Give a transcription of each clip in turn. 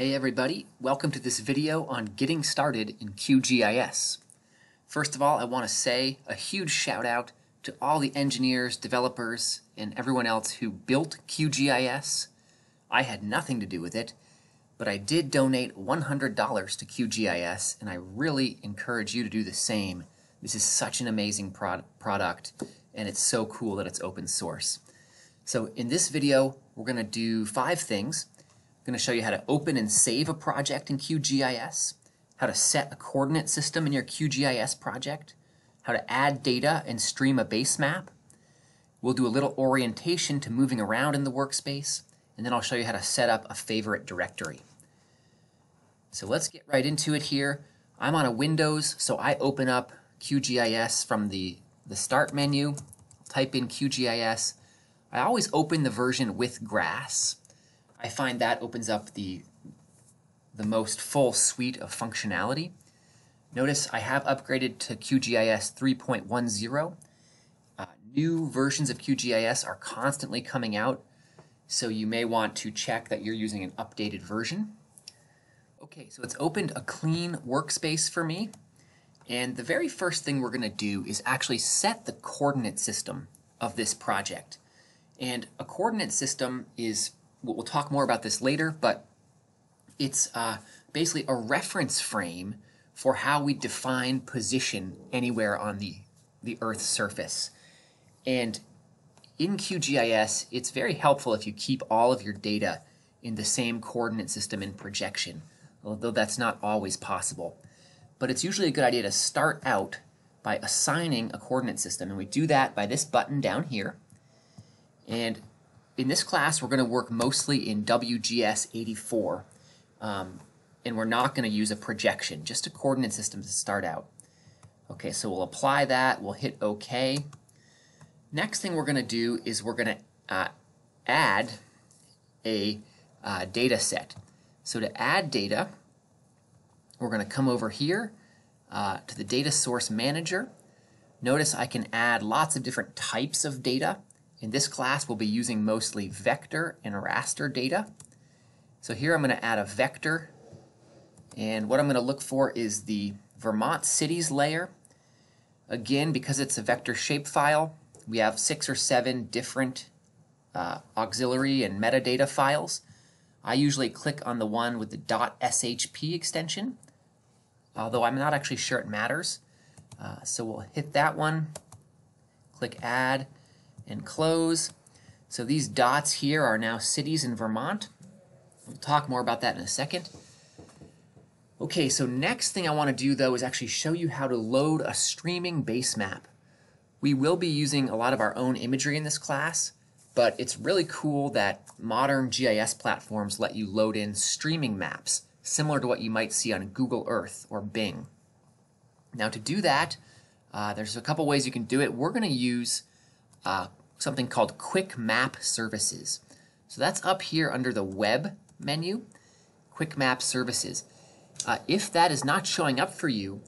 Hey everybody, welcome to this video on getting started in QGIS. First of all, I want to say a huge shout out to all the engineers, developers, and everyone else who built QGIS. I had nothing to do with it, but I did donate $100 to QGIS, and I really encourage you to do the same. This is such an amazing prod product, and it's so cool that it's open source. So in this video, we're going to do five things. Going to show you how to open and save a project in QGIS, how to set a coordinate system in your QGIS project, how to add data and stream a base map. We'll do a little orientation to moving around in the workspace, and then I'll show you how to set up a favorite directory. So let's get right into it here. I'm on a Windows, so I open up QGIS from the, the Start menu, type in QGIS. I always open the version with grass I find that opens up the, the most full suite of functionality. Notice I have upgraded to QGIS 3.10. Uh, new versions of QGIS are constantly coming out, so you may want to check that you're using an updated version. Okay, so it's opened a clean workspace for me. And the very first thing we're going to do is actually set the coordinate system of this project. And a coordinate system is we'll talk more about this later, but it's uh, basically a reference frame for how we define position anywhere on the, the Earth's surface. And in QGIS, it's very helpful if you keep all of your data in the same coordinate system in projection, although that's not always possible. But it's usually a good idea to start out by assigning a coordinate system, and we do that by this button down here. And in this class, we're going to work mostly in WGS84, um, and we're not going to use a projection, just a coordinate system to start out. Okay, so we'll apply that, we'll hit OK. Next thing we're going to do is we're going to uh, add a uh, data set. So to add data, we're going to come over here uh, to the Data Source Manager. Notice I can add lots of different types of data. In this class, we'll be using mostly vector and raster data. So here I'm going to add a vector, and what I'm going to look for is the Vermont cities layer. Again, because it's a vector shapefile, we have six or seven different uh, auxiliary and metadata files. I usually click on the one with the .shp extension, although I'm not actually sure it matters. Uh, so we'll hit that one, click Add, and close. So these dots here are now cities in Vermont. We'll talk more about that in a second. Okay, so next thing I want to do though is actually show you how to load a streaming base map. We will be using a lot of our own imagery in this class, but it's really cool that modern GIS platforms let you load in streaming maps, similar to what you might see on Google Earth or Bing. Now to do that, uh, there's a couple ways you can do it. We're going to use uh, something called Quick Map Services. So that's up here under the Web menu, Quick Map Services. Uh, if that is not showing up for you,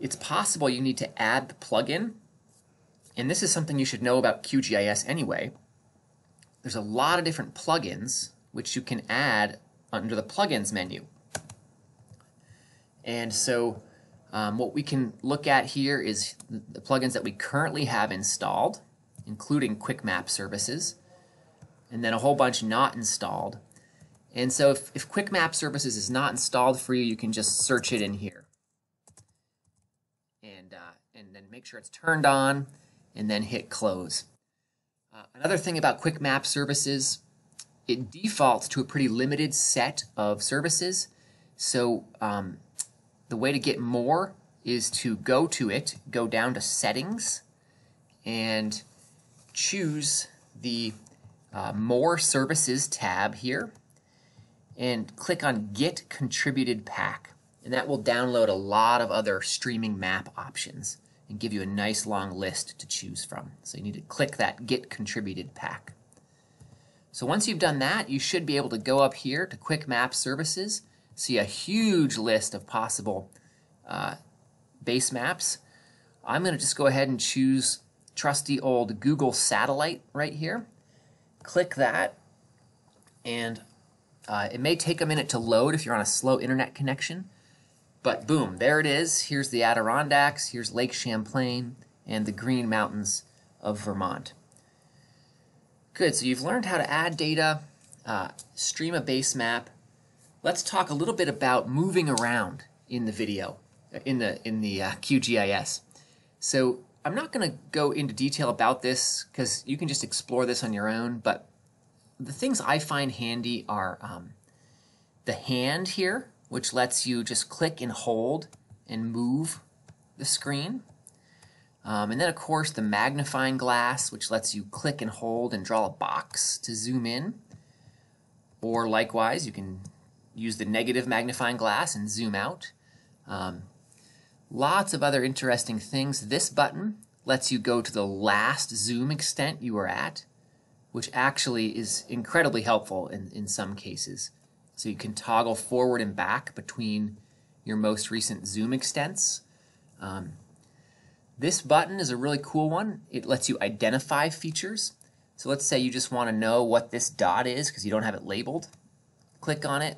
it's possible you need to add the plugin. And this is something you should know about QGIS anyway. There's a lot of different plugins which you can add under the plugins menu. And so um, what we can look at here is the plugins that we currently have installed including quick map services, and then a whole bunch not installed. And so if, if quick map services is not installed for you, you can just search it in here. And, uh, and then make sure it's turned on, and then hit close. Uh, another thing about quick map services, it defaults to a pretty limited set of services. So um, the way to get more is to go to it, go down to settings, and choose the uh, More Services tab here and click on Get Contributed Pack. And that will download a lot of other streaming map options and give you a nice long list to choose from. So you need to click that Get Contributed Pack. So once you've done that, you should be able to go up here to Quick Map Services, see a huge list of possible uh, base maps. I'm going to just go ahead and choose trusty old Google Satellite right here. Click that, and Uh, it may take a minute to load if you're on a slow internet connection, but boom, there it is. Here's the Adirondacks, here's Lake Champlain, and the Green Mountains of Vermont. Good, so you've learned how to add data, uh, stream a base map. Let's talk a little bit about moving around in the video, in the, in the uh, QGIS. So I'm not going to go into detail about this because you can just explore this on your own, but the things I find handy are um, the hand here, which lets you just click and hold and move the screen. Um, and then, of course, the magnifying glass, which lets you click and hold and draw a box to zoom in. Or likewise, you can use the negative magnifying glass and zoom out. Um, Lots of other interesting things. This button lets you go to the last zoom extent you are at, which actually is incredibly helpful in, in some cases. So you can toggle forward and back between your most recent zoom extents. Um, this button is a really cool one. It lets you identify features. So let's say you just want to know what this dot is because you don't have it labeled. Click on it.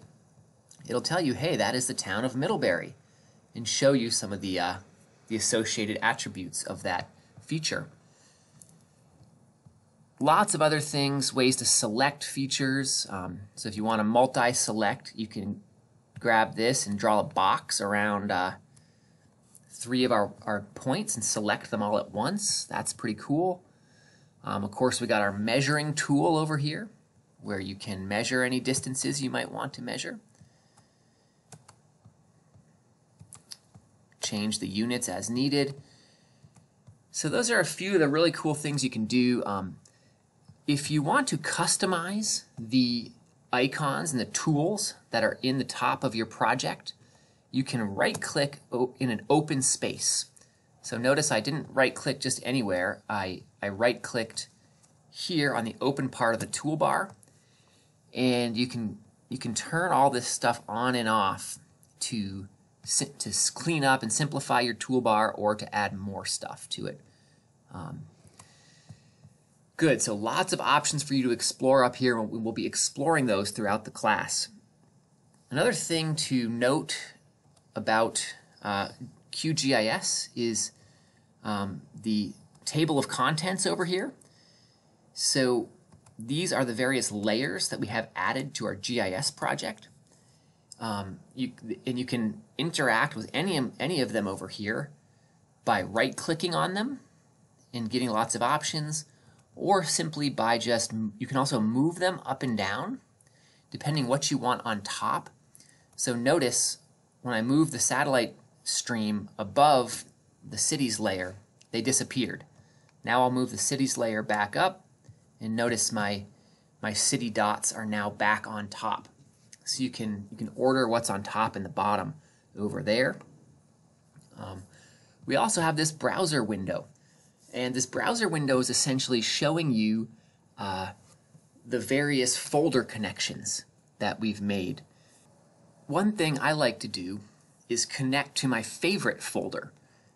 It'll tell you, hey, that is the town of Middlebury and show you some of the, uh, the associated attributes of that feature. Lots of other things, ways to select features. Um, so if you want to multi-select, you can grab this and draw a box around uh, three of our, our points and select them all at once. That's pretty cool. Um, of course, we got our measuring tool over here where you can measure any distances you might want to measure. Change the units as needed. So those are a few of the really cool things you can do. Um, if you want to customize the icons and the tools that are in the top of your project, you can right click in an open space. So notice I didn't right click just anywhere. I, I right clicked here on the open part of the toolbar and you can you can turn all this stuff on and off to to clean up and simplify your toolbar or to add more stuff to it. Um, good, so lots of options for you to explore up here. We will be exploring those throughout the class. Another thing to note about uh, QGIS is um, the table of contents over here. So these are the various layers that we have added to our GIS project. Um, you, and you can interact with any, any of them over here by right-clicking on them and getting lots of options, or simply by just, you can also move them up and down, depending what you want on top. So notice when I move the satellite stream above the cities layer, they disappeared. Now I'll move the cities layer back up, and notice my, my city dots are now back on top. So you can, you can order what's on top and the bottom over there. Um, we also have this browser window. And this browser window is essentially showing you uh, the various folder connections that we've made. One thing I like to do is connect to my favorite folder.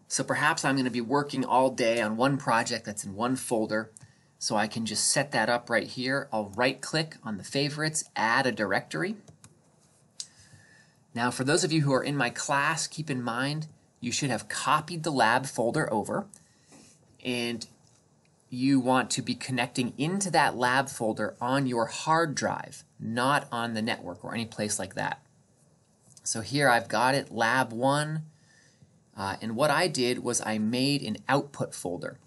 So perhaps I'm going to be working all day on one project that's in one folder. So I can just set that up right here. I'll right click on the favorites, add a directory. Now, for those of you who are in my class, keep in mind you should have copied the lab folder over and you want to be connecting into that lab folder on your hard drive, not on the network or any place like that. So here I've got it, lab one, uh, and what I did was I made an output folder.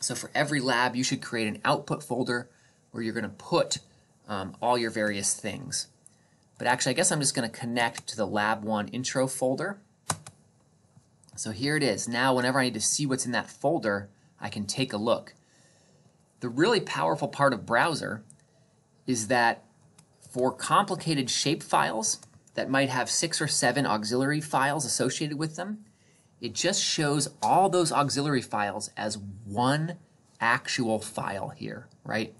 So for every lab, you should create an output folder where you're going to put um, all your various things. But actually, I guess I'm just going to connect to the Lab 1 intro folder. So here it is. Now, whenever I need to see what's in that folder, I can take a look. The really powerful part of Browser is that for complicated shape files that might have six or seven auxiliary files associated with them, it just shows all those auxiliary files as one actual file here, right?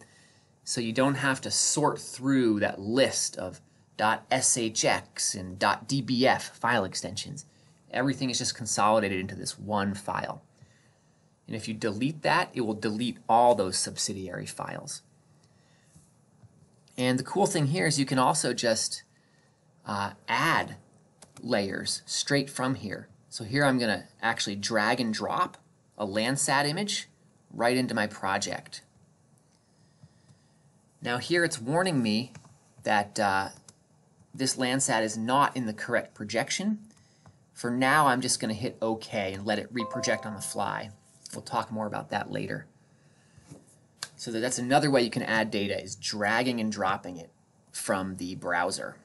So you don't have to sort through that list of .shx and .dbf file extensions. Everything is just consolidated into this one file. And if you delete that, it will delete all those subsidiary files. And the cool thing here is you can also just uh, add layers straight from here. So here I'm going to actually drag and drop a Landsat image right into my project. Now here it's warning me that uh, this Landsat is not in the correct projection. For now, I'm just going to hit OK and let it reproject on the fly. We'll talk more about that later. So that's another way you can add data is dragging and dropping it from the browser.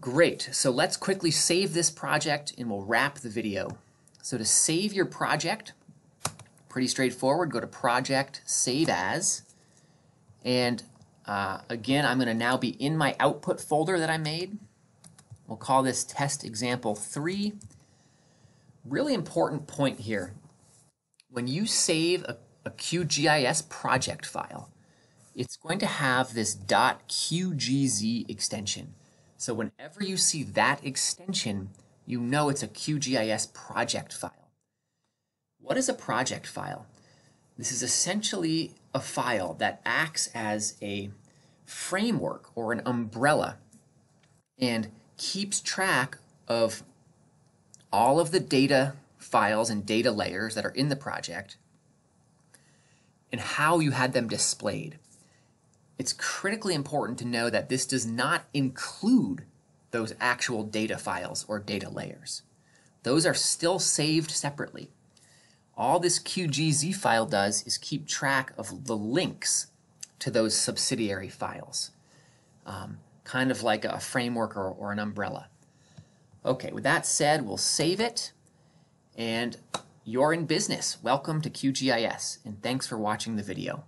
Great, so let's quickly save this project and we'll wrap the video. So to save your project, pretty straightforward, go to Project, Save As, and uh, again, I'm going to now be in my output folder that I made. We'll call this test example 3. Really important point here. When you save a, a QGIS project file, it's going to have this .qgz extension. So whenever you see that extension, you know it's a QGIS project file. What is a project file? This is essentially a file that acts as a framework or an umbrella and keeps track of all of the data files and data layers that are in the project and how you had them displayed. It's critically important to know that this does not include those actual data files or data layers. Those are still saved separately. All this QGZ file does is keep track of the links to those subsidiary files, um, kind of like a framework or, or an umbrella. Okay, with that said, we'll save it, and you're in business. Welcome to QGIS, and thanks for watching the video.